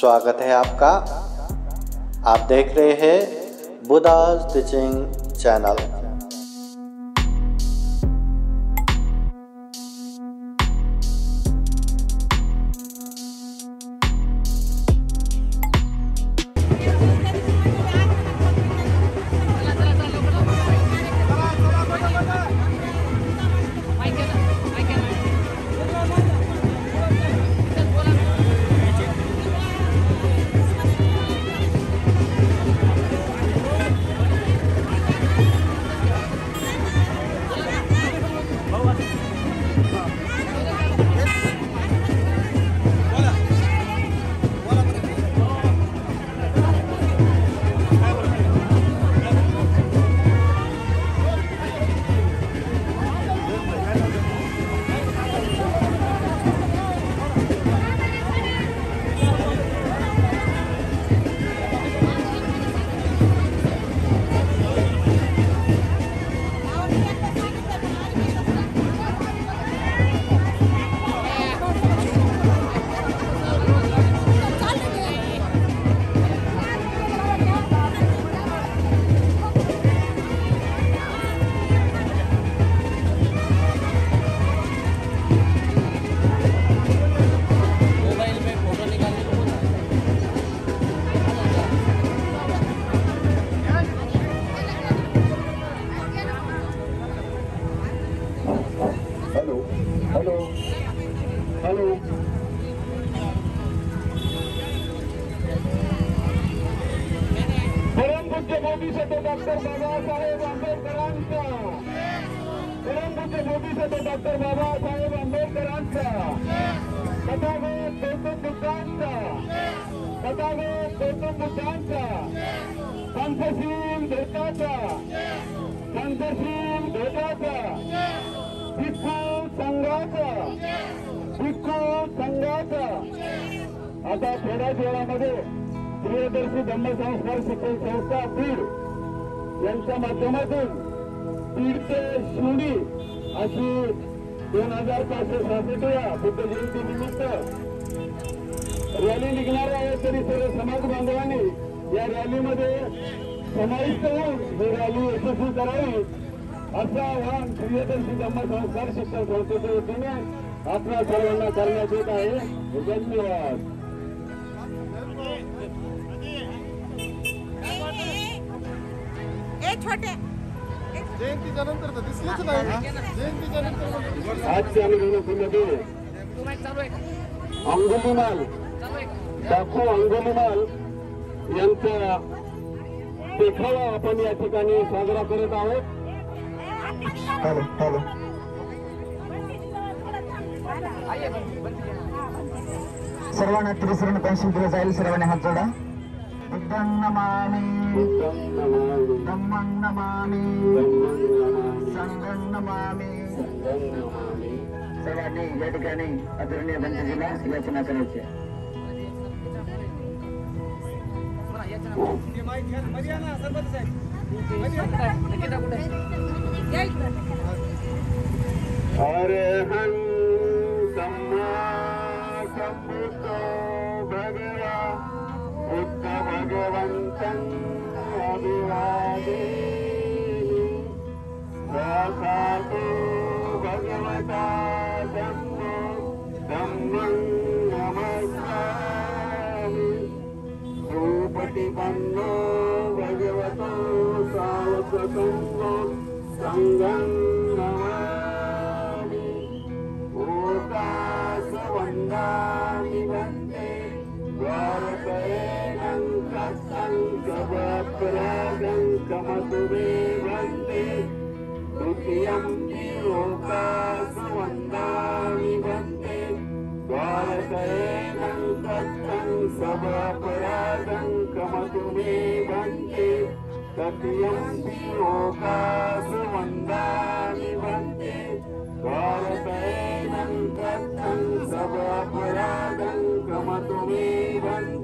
स्वागत है आपका। आप देख रहे हैं बुदा टीचिंग चैनल। परमपूज्य मोदी सतो डॉक्टर बाबासाहेब आंबेडकरांचा. परमपूज्य मोदी सतो डॉक्टर बाबा साहेब आंबेडकरांचा. तथागत गौतम बुद्धांचा. तथागत गौतम बुद्धांचा. संतशील देशाचा संतशील देशाचा भिक्खू संघाचा. भिक्खू संघाचा. आता थोड्याच वेळामध्ये प्रियदर्शी धम्मसंस्कार शिक्षण संस्था बीड यांच्या माध्यमातून बीड ते शिवडी अशी दोन हजार पाचशे सहासष्ट या बुद्ध जयंती निमित्त रॅली निघणार आहे. तरी सर्व समाज बांधवांनी या रॅलीमध्ये समाविष्ट होऊन ही रॅली यशस्वी करावी असं आवाहन प्रियदर्शी धम्मसंस्कार शिक्षण संस्थेच्या वतीने आपल्या सर्वांना करण्यात येत आहे. धन्यवाद. छोटे. जयंतीच्या नंतर तर दिसलंच नाही. जयंतीच्या नंतर आजच्या निवडणुकीमध्ये तो माईक चालू आहे का? अंगुलीमाल अंगुलीमाल यांचा देखावा आपण या ठिकाणी साजरा करत आहोत. Hello hello. सर्वांना त्रिसरण पेन्शन दिलं जाईल. सर्वांनी हात जोडा. बुद्धं नमामि धम्मं नमामि संघं नमामि सर्वांनी या ठिकाणी आदरणीय बंधूजीला याचना करायची आहे? अरहं सम्मा सम्बुद्धो भगवा वन्तं परिवारी वसातो भगवता शो सं नमस्ता द्रौपटिबन्धो भगवतो शासन् सङ्गं नमहिता यं पि रोमन्दानि भवन्ति द्वारसयनं कथं सबपरागं क्रमतुमिवन्ति ती रोमन्दानि भवन्ति द्वारसयनं कमतु मे क्रमतुमीवन्ति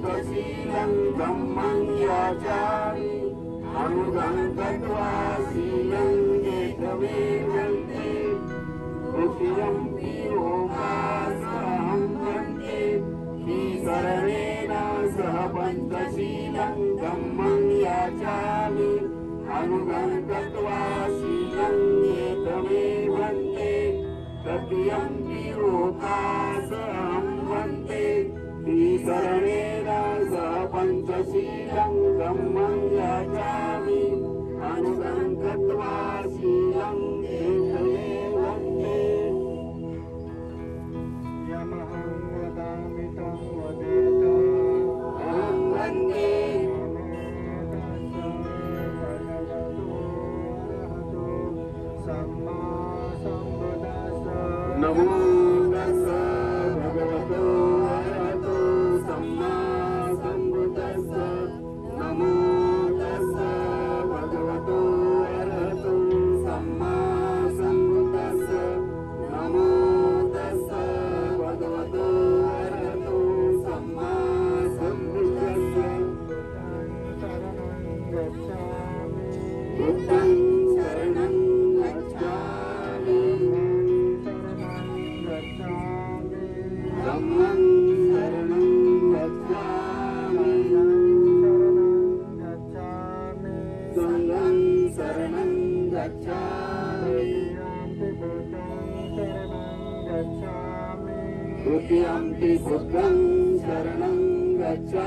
शीलङ्कम् अङ्ग्याचानि अनुगं गत्वा शीलङ्गेतमे वन्ति ऋषियं पियोगासहम् वन्दे श्रीशरणेन सह पञ्चशीलङ्कम् अङ्ग्याचानि अनुगन् गत्वा शीलङ्गेतमे वन्ते तृतीयं पियोगासहम् वन्दे। श्रीशरणे Música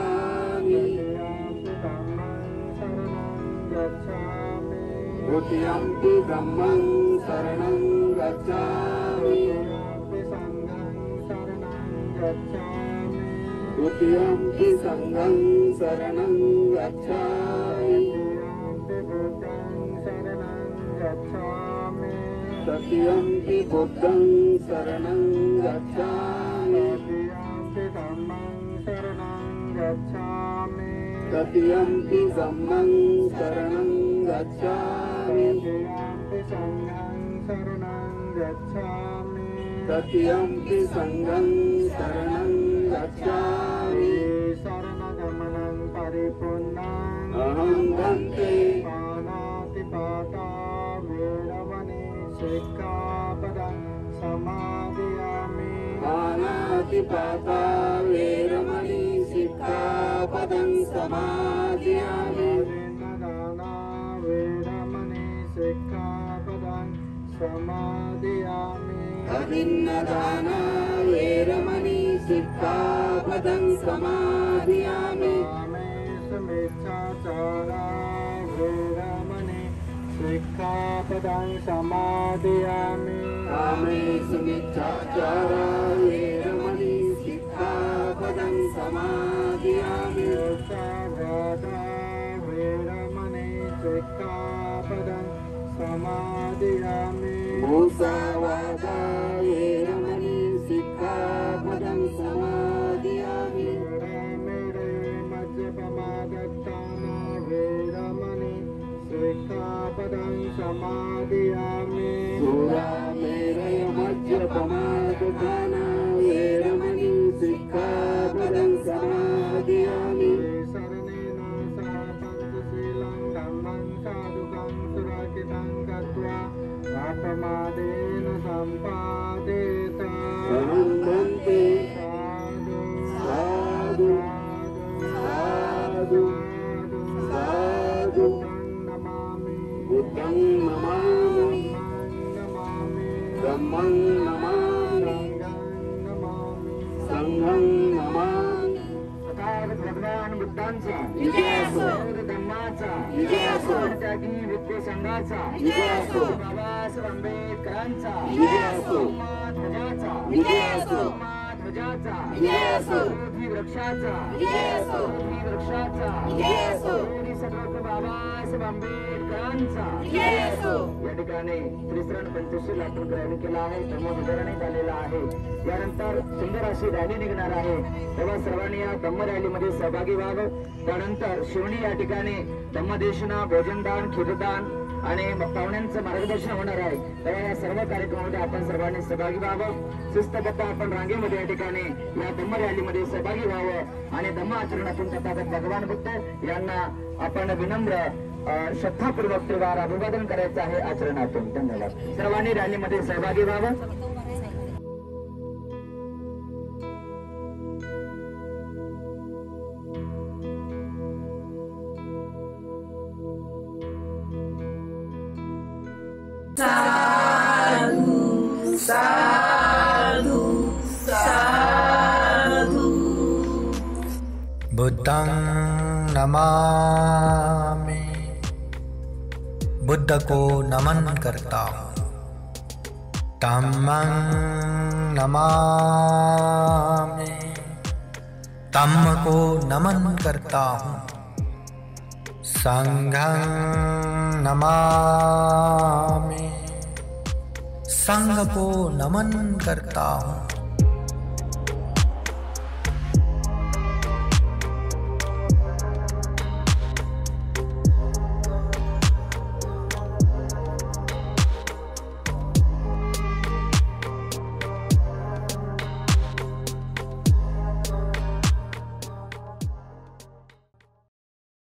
गच्छामि द्वितीयम्पि धम्मं शरणं गच्छामि द्वितीयम्पि सङ्गं शरणं गच्छामि तृतीयम्पि बुद्धं शरणं गच्छामि तृतीयम्पि धम्मं शरणं गच्छामि तृतीयम्पि सङ्गं शरणं गच्छामि शरणगमनं परिपूर्णम् अहं वन्दे पानातिपाता वेरमणि शिक्षापदं समादयामि पानातिपाता वेरमणि पदं समादयामि वृन्ददाना वृणमणि शिखा समादयामि समाधियामि। अभिन्नदाना वेरमणि शिखा पदं समाधियामि। रमे समेचाचारा वृणमणि शिक्षा पदं මුසාවාදායේ රමණී සික්ඛාපදං සමාදියාමි රාමේ මජ්ජපමාදත්තානා වේරමණී සික්ඛාපදං සමාදියාමි සුරාමේ මජ්ජපමාදත්තානා වේරමණී සික්ඛාපදං සමාදියාමි සරණේන සාපන්ත සීලං ධම්මං සාදුකං සුරාකිතං प्रमादेन सम्पादेत बुद्धांचा विजय असो. धम्माचा विजय असो. त्यागी विद्ये संघाचा विजय असो. बाबासाहेब आंबेडकरांचा विजय असो. ध्वजाचा विजय असो. ध्वजाचा विजय असो. विरोधी वृक्षाचा विजय असो. विरोधी वृक्षाचा आंबेडकरांचा. विजय असो. या ठिकाणी त्रिसरण पंचशील आपण ग्रहण केला आहे धम्मवितरणही झालेला आहे. यानंतर सुंदर अशी रॅली निघणार आहे. तेव्हा सर्वांनी या धम्म रॅलीमध्ये सहभागी व्हावं. त्यानंतर शिवणी या ठिकाणी धम्मदेशना भोजनदान खिरदान आणि पाहुण्यांचं मार्गदर्शन होणार आहे. तेव्हा या सर्व कार्यक्रमामध्ये आपण सर्वांनी सहभागी व्हावं. शिस्तबद्ध आपण रांगेमध्ये या ठिकाणी या धम्म रॅलीमध्ये सहभागी व्हावं. आणि धम्म आचरणातून तथागत भगवान बुद्ध यांना आपण विनम्र श्रद्धापूर्वक त्रिवार अभिवादन करायचं आहे आचरणातून. धन्यवाद. सर्वांनी रॅलीमध्ये सहभागी व्हावं. साधु। बुद्धं नमा। बुद्ध को नमन करता। हूँ धम्मं नमामि। तम को नमन करता हूँ। संघं नमामि। संघ को नमन करता हूँ।